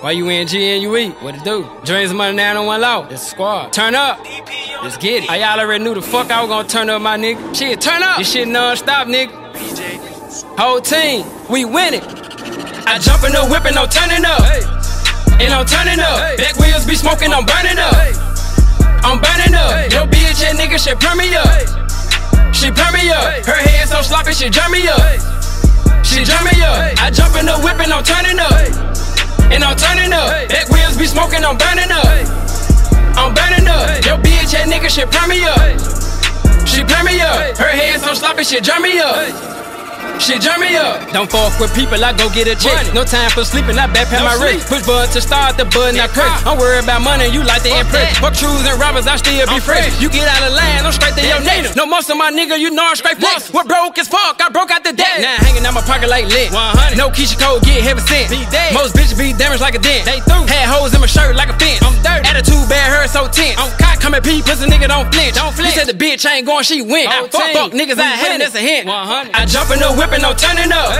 Why you in GNUE? What it do? Dreams of money now on oh one law. It's a squad. Turn up. Let's get it. I y'all already knew the fuck I was gonna turn up my nigga. Shit, turn up. This shit non-stop, nigga. Whole team, we winning. I jump in the whip and I'm turning up. And I'm turning up. Back wheels be smoking, I'm burning up. I'm burning up. Yo, bitch, that nigga shit perm me up. She perm me up. Her head so sloppy, she jump me up. She jump me up. I jump in the whip and I'm turning up. And I'm turning up. Back wheels be smoking, I'm burning up. I'm burning up. Yo, bitch, that nigga shit perm me up. She perm me up. Her head so sloppy, she jump me up. She jump me up. Don't fuck with people, I go get a check. Money. No time for sleeping, I backpack no my wrist. Push button to start the button, I press. I'm worried about money, you like to impress. Fuck truths and robbers, I still be fresh. fresh. You get out of line, I'm straight to your native. No most of my nigga, you know I'm straight plus. We're broke as fuck, I broke out the debt. Now hanging out my pocket like lit. 100. No Keyshia Cole, get heavy cent. Be dead. Most bitches be damaged like a dent. They through. Had hoes in my shirt like a fence. I'm dirty. Attitude bad, her so tense. I'm pee, pussy nigga don't flinch. Don't flinch. You said the bitch ain't going, she went. I fuck, fuck niggas, I hate that's a hint. 100. I jump in the whip and no turning up.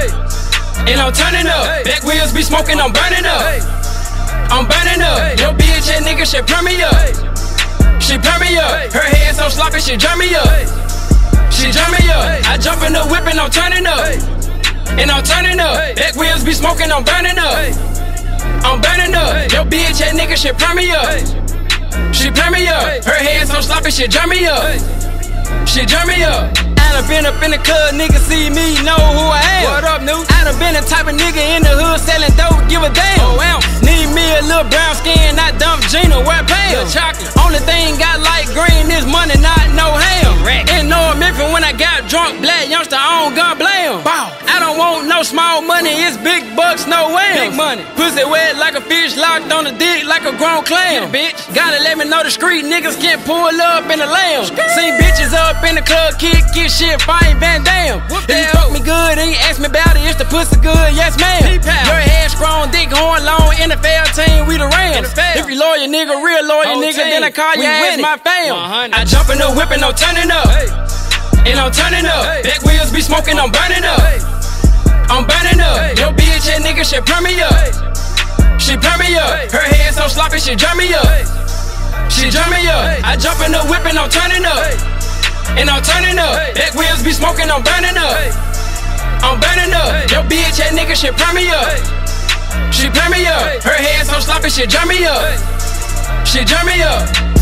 And I'm turning up. Back wheels be smoking, I'm burning up. I'm burning up. Yo, bitch, that nigga shit perm me up. She perm me up. Her head so sloppy, she jump me up. She jump me up. I jump in the whip and I'm turning up. And I'm turning up. Back wheels be smoking, I'm burning up. I'm burning up. Yo, bitch, that nigga shit perm me up. She perm me up. Her head so sloppy, she jump me up. She jump me up. I done been up in the club, niggas see me, know who I am. What up, Nue? I done been the type of nigga in the hood selling dope, give a damn. Oh, ounce. Need me a little brown skin, not dump Gina, wear pants. Only thing got light green is money, not no ham. In North Memphis when I got drunk, black no small money, it's big bucks, no way. Big money. Pussy wet like a fish locked on the dick like a grown clam. bitch. Gotta let me know the street niggas can't pull up in the lamb. Seen bitches up in the club, kick, kick shit, fine Van Damme. If you fuck me good and you ask me about it, it's the pussy good, yes ma'am. Your head grown, dick horn long, NFL team, we the Rams. If you lawyer nigga, real lawyer nigga, then I call you ass my fam. 100. I jump in the whip and I'm turning up. And I'm turning up. Back wheels be smoking, I'm burning up. I'm burning up. Yo bitch, that nigga shit perm me up. She perm me up. Her head so sloppy, she jump me up. She jump me up. I jump in the whip and I'm turning up and I'm turning up. Back wheels be smoking, I'm burning up. I'm burning up. Yo, bitch, that nigga shit perm me up. She perm me up. Her head so sloppy, she jump me up. She jump me up.